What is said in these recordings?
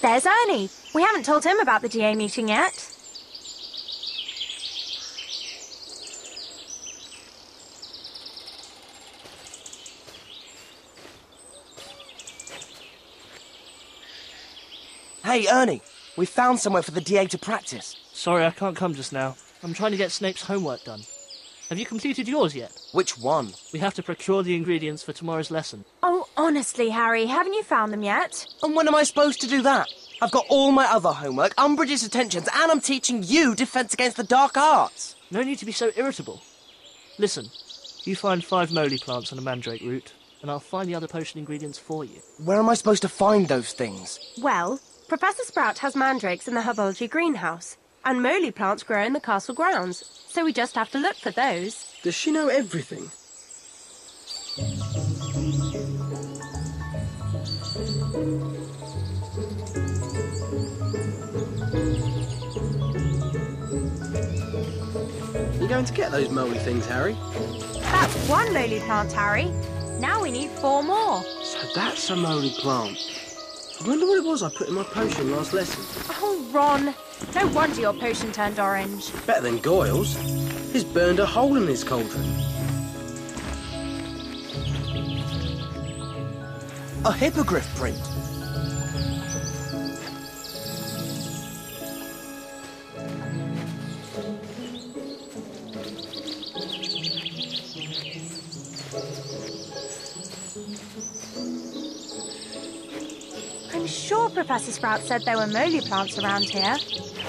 there's Ernie. We haven't told him about the DA meeting yet. Hey, Ernie, we found somewhere for the DA to practice. Sorry, I can't come just now. I'm trying to get Snape's homework done. Have you completed yours yet? Which one? We have to procure the ingredients for tomorrow's lesson. Oh, honestly, Harry, haven't you found them yet? And when am I supposed to do that? I've got all my other homework, Umbridge's attentions, and I'm teaching you Defense Against the Dark Arts. No need to be so irritable. Listen, you find five moly plants and a mandrake root, and I'll find the other potion ingredients for you. Where am I supposed to find those things? Well, Professor Sprout has mandrakes in the herbology greenhouse, and moly plants grow in the castle grounds, so we just have to look for those. Does she know everything? You going to get those moly things, Harry? That's one moly plant, Harry. Now we need four more. So that's a moly plant. I wonder what it was I put in my potion last lesson. Oh, Ron. No wonder your potion turned orange. Better than Goyle's. He's burned a hole in his cauldron. A hippogriff print. Professor Sprout said there were moly plants around here.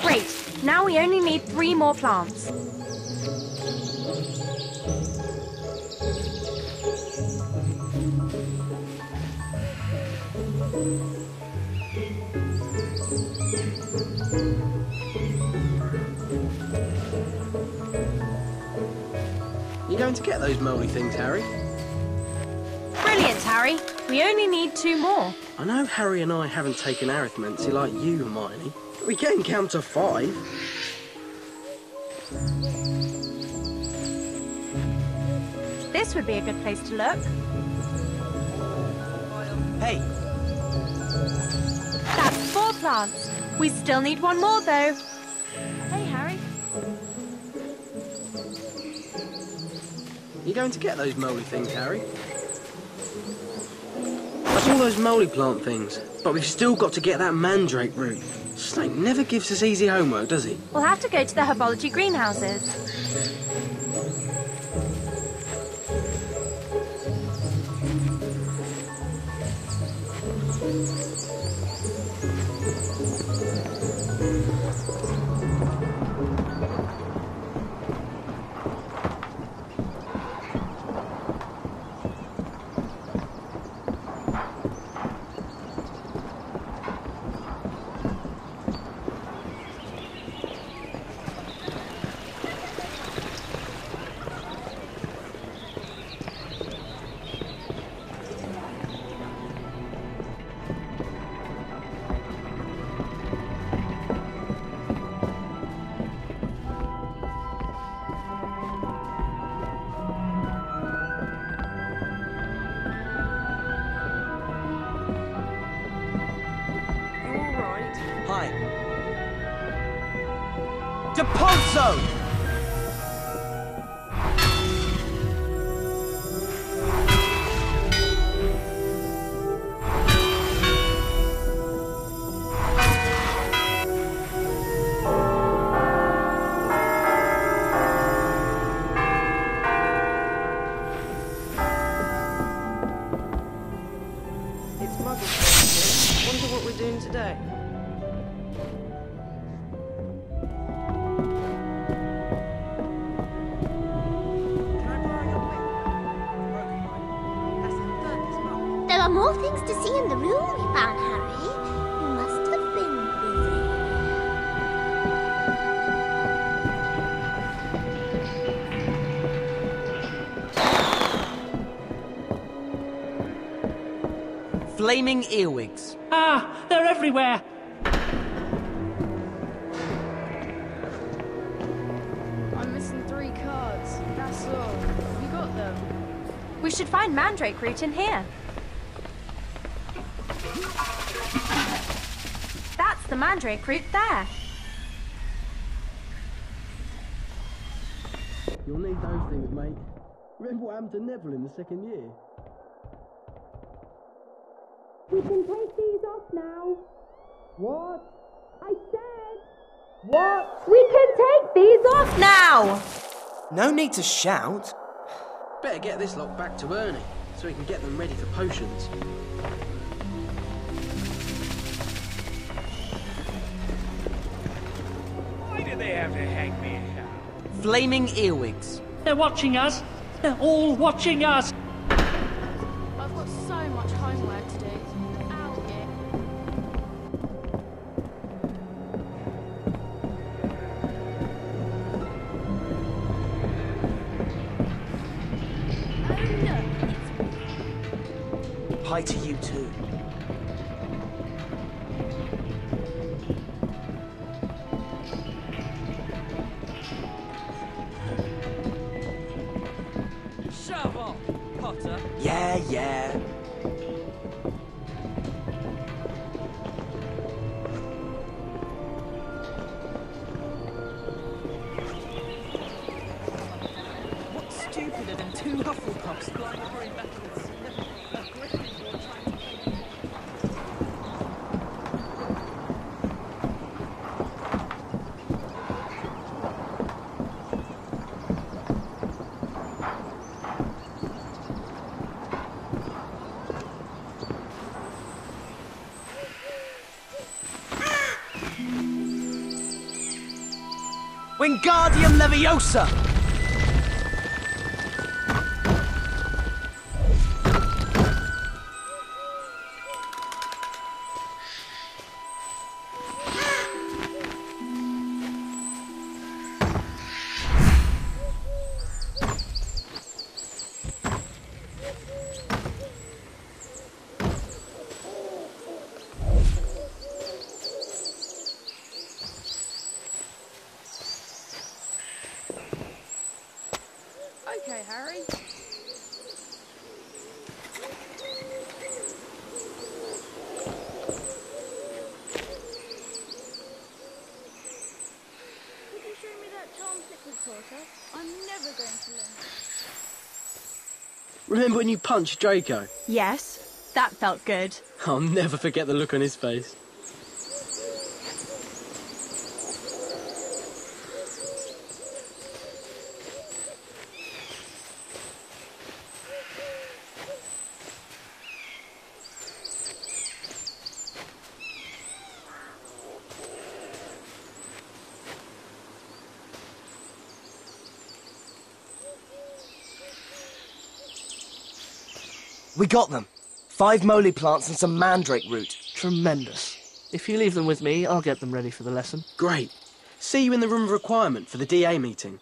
Great. Now we only need three more plants. You going to get those moly things, Harry? Brilliant, Harry. We only need two more. I know Harry and I haven't taken arithmancy like you, Hermione, but we can count to five. This would be a good place to look. Hey, That's four plants. We still need one more, though. Hey, Harry. You going to get those moly things, Harry? All those moly plant things, but we've still got to get that mandrake root. Snape never gives us easy homework, does he? We'll have to go to the herbology greenhouses. Depulso! It's Muggle's Wonder what we're doing today. More see in the room we found, Harry. You must have been busy. Flaming earwigs. Ah, they're everywhere! I'm missing three cards. That's all. Have you got them? We should find mandrake root in here. The mandrake root there. You'll need those things, mate. Remember what happened to Neville in the second year? We can take these off now. What? I said. What? We can take these off now. No need to shout. Better get this lot back to Ernie, so he can get them ready for potions. Do they have to hang me out? Flaming earwigs. They're watching us. They're all watching us. I've got so much homework to do. Out here. Hi to you too. Yeah, yeah. What's stupider than two Hufflepuffs flying through backwards? Wingardium Leviosa! Charmed Potter? I'm never going to learn. Remember when you punched Draco? Yes, that felt good. I'll never forget the look on his face. We got them. Five moly plants and some mandrake root. Tremendous. If you leave them with me, I'll get them ready for the lesson. Great. See you in the room of requirement for the DA meeting.